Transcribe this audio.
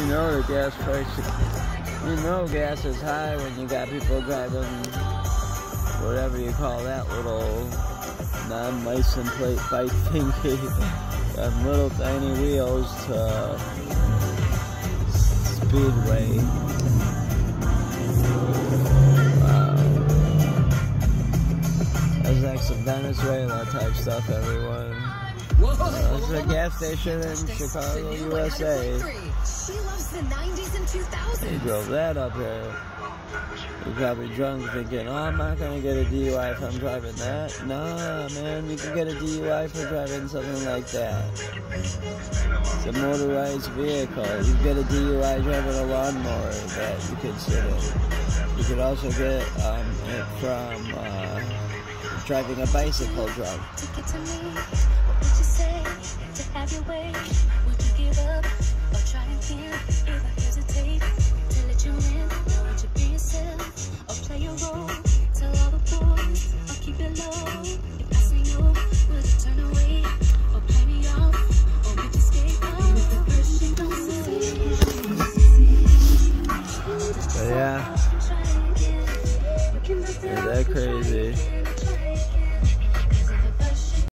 You know the gas price. You know gas is high when you got people driving whatever you call that little non-license plate bike thingy and little tiny wheels to speedway. There's like some Venezuela type stuff, everyone. This is a gas station in Chicago, USA. They drove that up here. You're probably drunk thinking, oh, I'm not going to get a DUI if I'm driving that. Nah, man, you can get a DUI for driving something like that. It's a motorized vehicle. You get a DUI driving a lawnmower that you could sit in. You could also get um, it from uh, driving a bicycle drunk. Yeah, is that crazy?